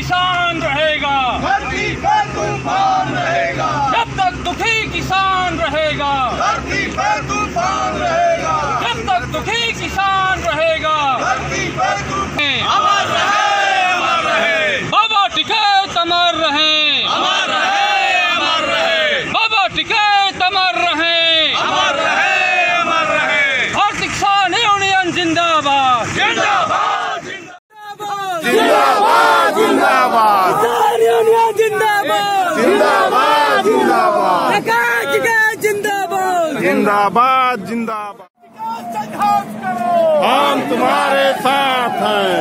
Pakistan! जिंदाबाद जिंदाबाद। हम तुम्हारे साथ हैं।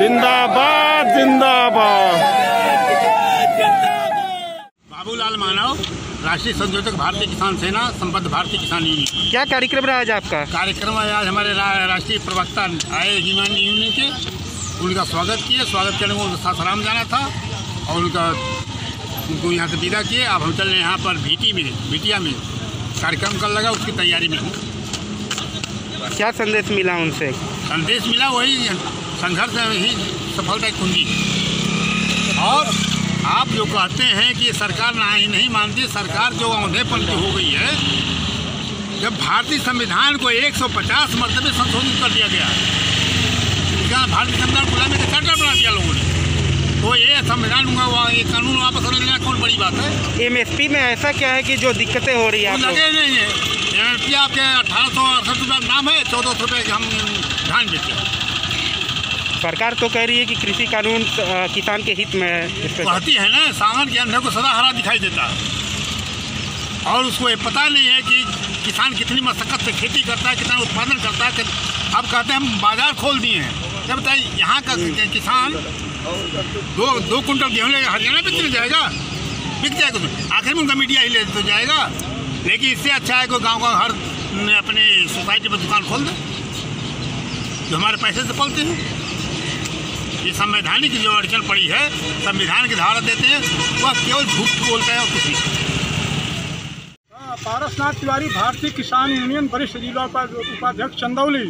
जिंदाबाद जिंदाबाद। बाबूलाल मानव राष्ट्रीय संयोजक भारतीय किसान सेना संबद्ध भारतीय किसान यूनियन। क्या कार्यक्रम रहा आज आपका? कार्यक्रम आज हमारे राष्ट्रीय प्रवक्ता आए यूनियन यूनियन के। उनका स्वागत किए स्वागत करने को उनको सासाराम जाना था और उनका उनको यहाँ से विदा किए। अब हम चल रहे हैं यहाँ पर भीटी में भीटिया में। कार्यक्रम कल लगा उसकी तैयारी में हूँ। क्या संदेश मिला उनसे? संदेश मिला वही संघर्ष में ही सफलता कुंजी और आप जो कहते हैं कि सरकार ना ही नहीं मानती सरकार जो औंधेपन की हो गई है जब भारतीय संविधान को 150 मरतबे संशोधित कर दिया गया है भारतीय संविधान गुलामी का चार्टर बना दिया लोगों ने। तो ये संविधान ये कानून वापस ले लेना कौन बड़ी बात है? एमएसपी में ऐसा क्या है कि जो दिक्कतें हो रही है आप लगे नहीं है। एम पी आपके अठारह सौ अड़सठ रुपये नाम है चौदह सौ रुपये हम धान बेचते हैं। सरकार तो कह रही है कि कृषि कानून किसान के हित में है। कहती है ना सावन के अंधे को सदा हरा दिखाई देता है। और उसको ये पता नहीं है कि किसान कितनी मशक्कत से खेती करता है कितना उत्पादन करता है अब कहते हैं हम बाज़ार खोल दिए हैं। जब तक यहाँ का किसान दो दो कुंटल गेहूँ लेकर हरियाणा बेचने जाएगा? बिक जाएगा उसमें आखिर में उनका मीडिया ही ले तो जाएगा। लेकिन इससे अच्छा है कि गाँव का हर अपने सोसाइटी में दुकान खोल दे, जो हमारे पैसे से पलते हैं। ये संवैधानिक जो अड़चन पड़ी है, संविधान की धारा देते हैं, वह केवल झूठ बोलता है और कुछ नहीं। पारसनाथ तिवारी भारतीय किसान यूनियन वरिष्ठ जिला उपाध्यक्ष चंदौली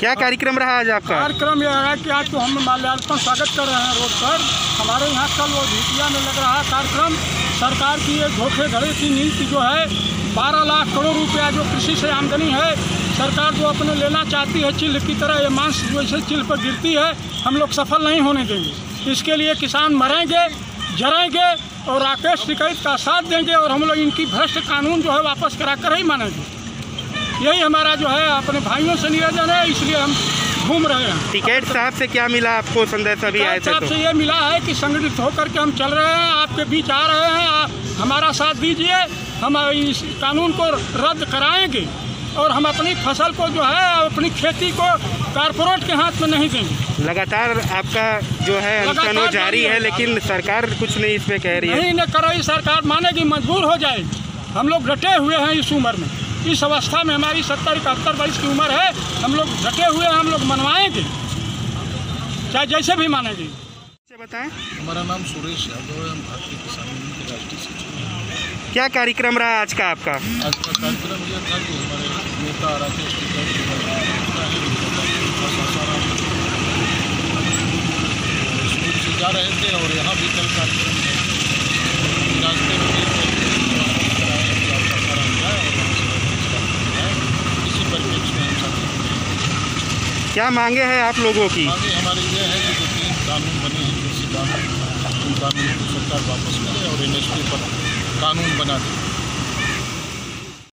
क्या कार्यक्रम रहा आज आपका? कार्यक्रम यह है कि आज तो हम माल्यार्पण स्वागत कर रहे हैं रोड पर। हमारे यहाँ कल वो भिटिया में लग रहा कार्यक्रम। सरकार की ये धोखेधड़ी की नीति जो है, बारह लाख करोड़ रुपया जो कृषि से आमदनी है, सरकार जो अपने लेना चाहती है चिल्ह की तरह, ये मांस जैसे चिल्ह पर गिरती है, हम लोग सफल नहीं होने देंगे। इसके लिए किसान मरेंगे, जरेंगे और राकेश टिकैत का साथ देंगे और हम लोग इनकी भ्रष्ट कानून जो है वापस करा कर ही मानेंगे। यही हमारा जो है अपने भाइयों से निवेदन है इसलिए हम घूम रहे हैं। टिकैत साहब से क्या मिला आपको संदेश अभी आए साहब तो? से ये मिला है कि संगठित होकर के हम चल रहे हैं आपके बीच आ रहे हैं हमारा साथ दीजिए हम इस कानून को रद्द कराएँगे और हम अपनी फ़सल को जो है अपनी खेती को कारपोरेट के हाथ में नहीं देंगे। लगातार आपका जो है अनशन जारी है। लेकिन सरकार कुछ नहीं इस पे कह रही है। नहीं न करो सरकार मानेगी मजबूर हो जाएगी हम लोग डटे हुए हैं इस उम्र में। इस अवस्था में हमारी सत्तर इकहत्तर वर्ष की उम्र है। हम लोग डटे हुए हैं हम लोग मनवाएँगे। चाहे जैसे भी मानेगी। बताएँ। हमारा नाम सुरेश यादव है हम भारतीय किसान यूनियन के राष्ट्रीय सचिव हैं। क्या कार्यक्रम रहा आज का आपका? आज का कार्यक्रम यह था कि हमारे नेता राकेश से जा रहे थे और यहाँ भी कल कार्यक्रम है रास्ते में भी कई कराया कि आपका सारा जाए और वहाँ से वापस वापस जाए। इसी परिप्रेक्ष्य में हम साथ क्या मांगे हैं आप लोगों की? हमारी ये है कि जो तीन कानून बने हैं, कृषि कानून उन कानून को सरकार वापस करे और एन पर कानून बना दे।